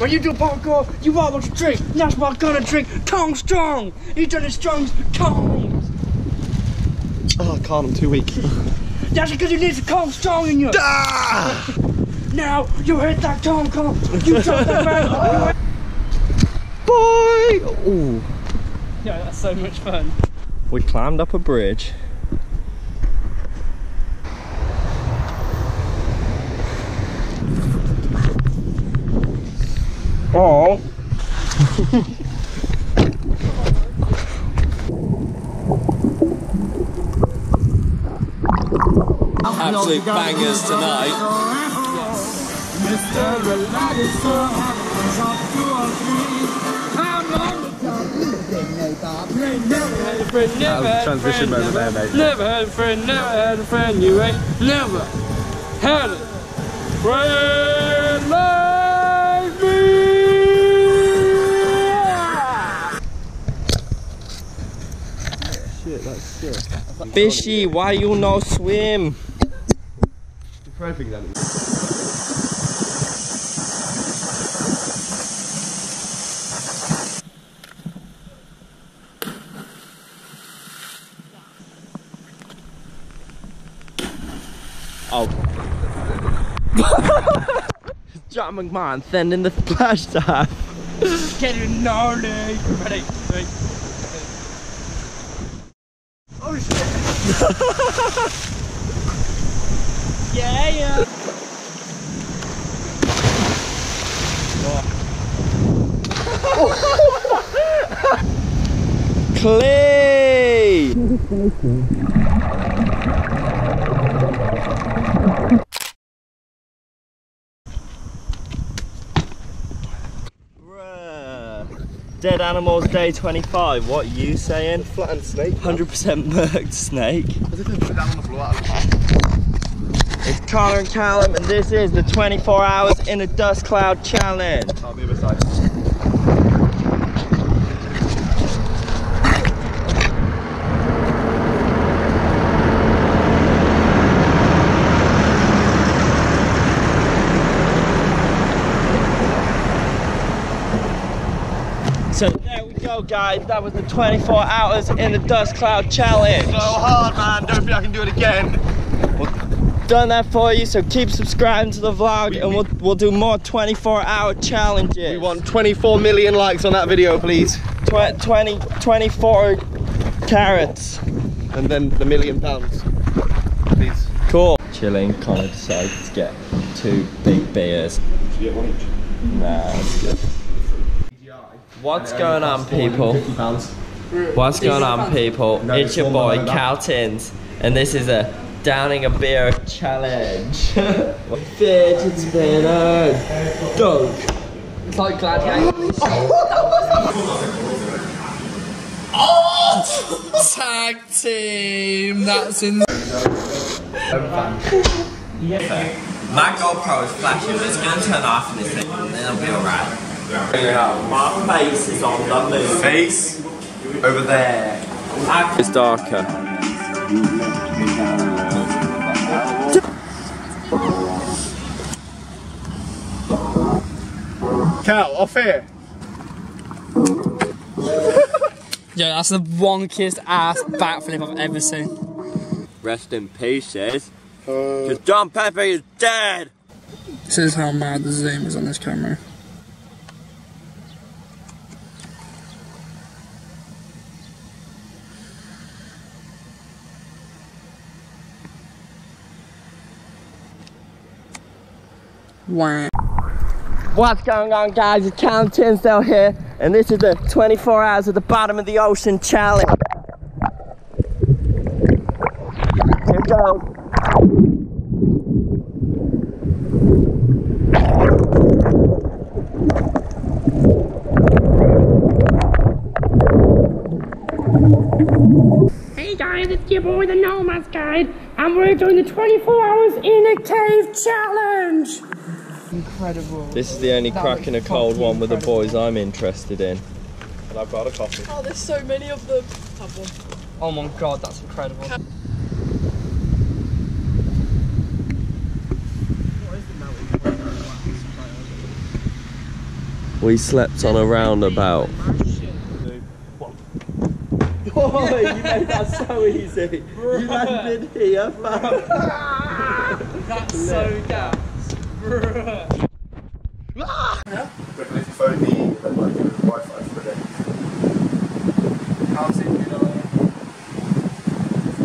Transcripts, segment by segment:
When you do parkour, you always drink. That's why I'm gonna drink Kong Strong. You done it strong Kong. Oh, I can't, I'm too weak. That's because you need to Kong Strong in you. Ah! Now you hit that Kong Kong. You jump that man. Boy! Ooh. Yeah, that's so much fun. We climbed up a bridge. Oh. Absolute bangers tonight. Transition moment there, mate. Never had a friend, never had a friend, you ain't never had a friend Fishy, why you no swim? Perfect. Oh. John McMahon sending the splash dive. Getting gnarly. Ready, ready. Oh shit. yeah, yeah. Clay! Bruh. Dead Animals Day 25, what you saying? Flattened snake. 100% murked snake. As if they put it down on the floor. It's Connor and Callum and this is the 24 hours in a dust cloud challenge. So there we go guys, that was the 24 hours in the dust cloud challenge. So hard, man. Don't think I can do it again. Done that for you, so keep subscribing to the vlog and we'll, we'll do more 24 hour challenges. We want 24 million likes on that video, please. Tw 20, 24 carrots. And then the million pounds. Please. Cool. Chilling, Connor decided to get two big beers. Nah, it's good. What's going on, people? What's going on, people? It's your boy Caltins, and this is a downing a beer challenge. Fidget spinner, dunk. It's like gladiator. Oh, Tag team, that's in. My GoPro is flashing, but it's gonna turn off in a second, and then it'll be alright. My face is on the move. Face over there. It's darker. Cal, off here. Yeah, that's the wonkiest ass backflip I've ever seen. Rest in pieces. Uh, because John Pepper is dead. This is how mad the zoom is on this camera. What's going on, guys? It's Callum Tinsdale here, and this is the 24 hours at the bottom of the ocean challenge. Here it goes. Hey guys, it's your boy the Nomads Guide, and we're doing the 24 hours in a cave challenge. Incredible. This is the only That crack in a cold fucking one with the boys I'm interested in. And I've got a coffee. Oh, there's so many of them. Have one. Oh my god, that's incredible. We slept on a roundabout. Oh, you made that so easy. You landed here, fam. That's so gas. Reckon if you phone me, then like give us Wi-Fi for a day. How's it, you know?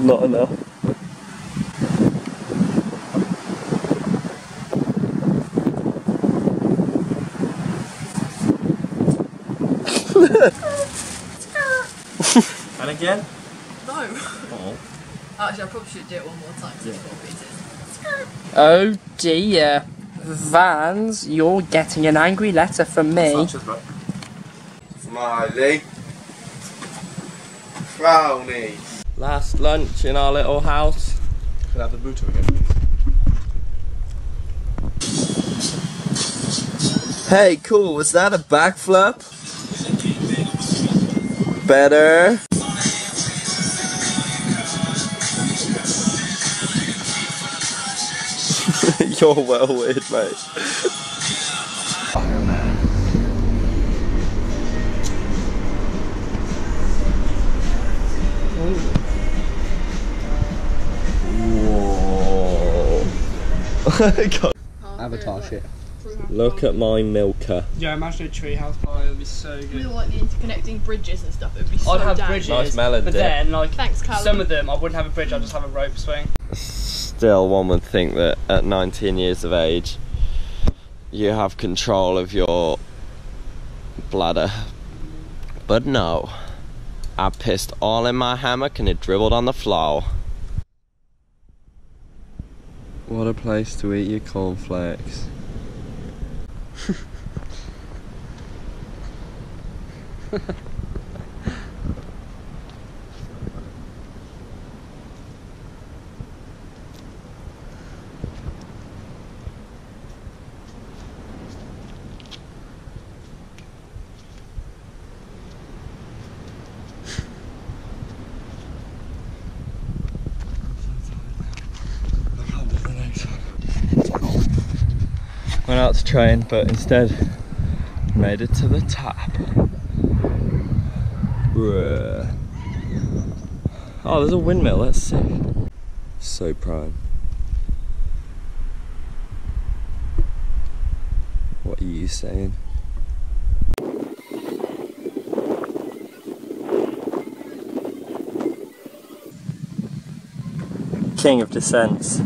Not enough. and again? No. Oh. Actually, I probably should do it one more time so it's four pieces. Oh dear. Vans, you're getting an angry letter from me. Smiley. Frowny. Last lunch in our little house. Can I have the Buto again, please? Hey, cool. Was that a backflip? Better. You're well weird, mate. Whoa. God. Avatar shit. Look at my milker. Yeah, imagine a treehouse party. It would be so We good. like the interconnecting bridges and stuff. It would be so I'd have damn bridges, Nice melody. but then like Thanks, Callum. some of them I wouldn't have a bridge. I'd just have a rope swing. Still, one would think that at 19 years of age, you have control of your bladder. But no. I pissed all in my hammock and it dribbled on the floor. What a place to eat your cornflakes. Went out to train, but instead made it to the top. Oh, there's a windmill, that's sick. So prime. What are you saying? King of descents.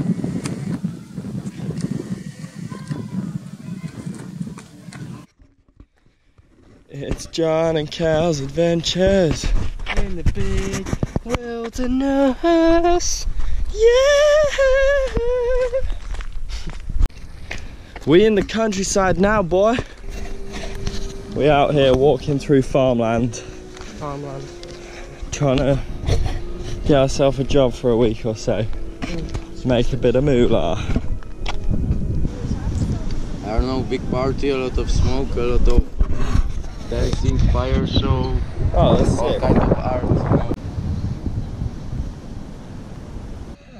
It's John and Cal's adventures in the big wilderness. Yeah. We in the countryside now, boy. We out here walking through farmland, Farmland. trying to get ourselves a job for a week or so. Make a bit of moolah. I don't know, big party, a lot of smoke, a lot of dancing, fire show, Oh, that's all sick. kind of art.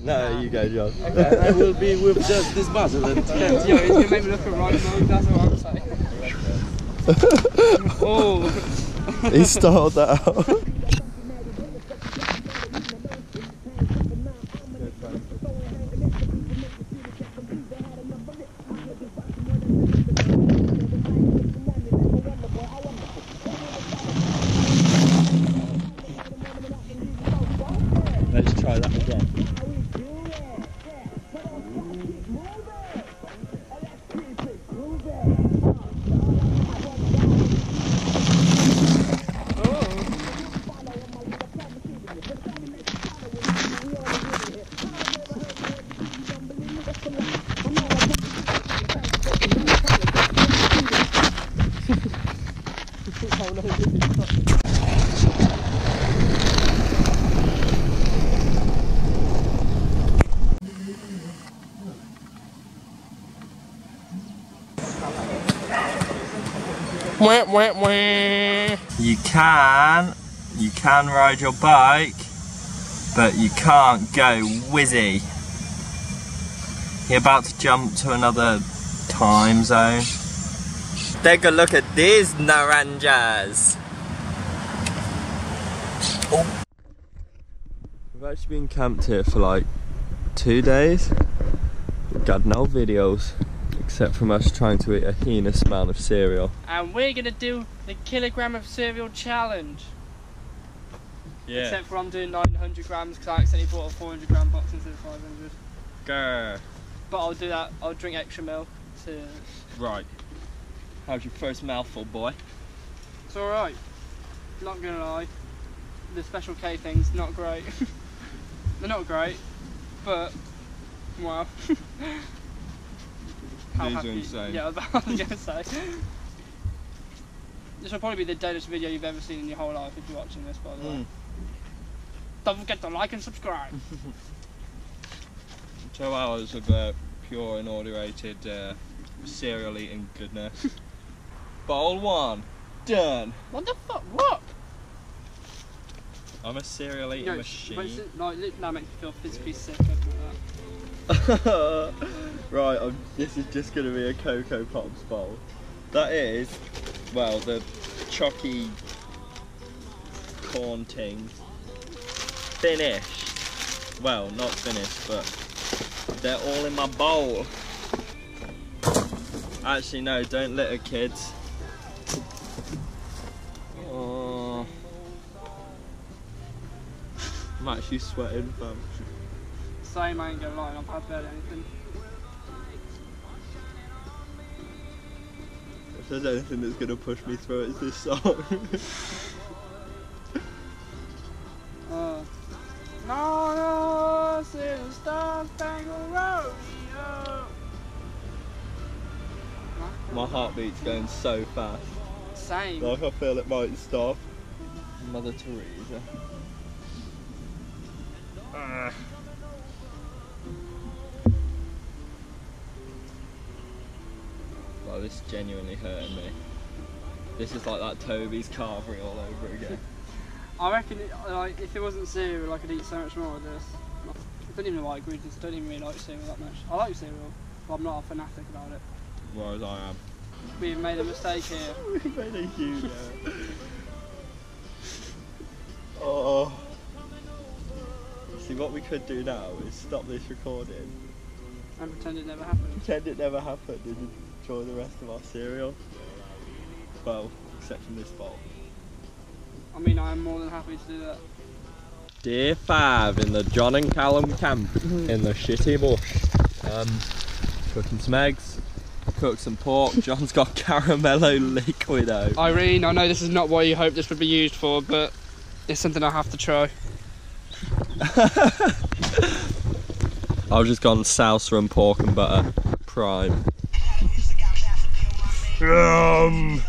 No, you go, John. I will be with just this buzzer at the end. Yo, he's gonna make me look at right mode. That's what I'm saying. oh, he styled that out. You can, you can ride your bike, but you can't go whizzy. You're about to jump to another time zone. take a look at these naranjas. Oh. We've actually been camped here for like two days. We've Got no videos except from us trying to eat a heinous amount of cereal. And we're gonna do the kilogram of cereal challenge. Yeah. Except for I'm doing 900 grams because I accidentally bought a 400 gram box instead of 500. Grr. But I'll do that. I'll drink extra milk. To... Right. How's your first mouthful, boy? It's all right. Not gonna lie. The special K things not great. They're not great, but wow. How happy- insane. Yeah, about- gonna say. This will probably be the deadest video you've ever seen in your whole life if you're watching this, by the way. Mm. Don't forget to like and subscribe. Two hours of uh, pure inaugurated uh, cereal eating goodness. Bowl one. Done. what the fuck? What? I'm a cereal eating No, machine. it's- like, lit- that makes me feel physically sick. Right, i this is just going to be a Cocoa Pops bowl. That is, well, the chalky corn thing. Finished. Well, not finished, but they're all in my bowl. Actually, no, don't litter, kids. Oh. I'm actually sweating, fam. Same, I ain't gonna lie, I've had barely anything. There's anything that's gonna push me through it, it's this song. Uh, no, no, see the Star Spangled Rodeo. My heartbeat's going so fast. Same. Like I feel it might stop. Mother Teresa. Ugh. Well, this is genuinely hurting me. This is like that Toby's carvery all over again. I reckon, it, like, if it wasn't cereal, I could eat so much more of this. I don't even know why I don't even really like cereal that much. I like cereal, but I'm not a fanatic about it. Whereas I am. We've made a mistake here. We've made a huge error. Oh. See, what we could do now is stop this recording, And pretend it never happened. pretend it never happened, and enjoy the rest of our cereal. Well, except from this bowl. I mean, I am more than happy to do that. Day five in the John and Callum camp in the shitty bush. Um, cooking some eggs, cooked some pork. John's got caramello liquid out. Irene, I know this is not what you hoped this would be used for, but it's something I have to try. I've just gone salsa and pork and butter prime. Um.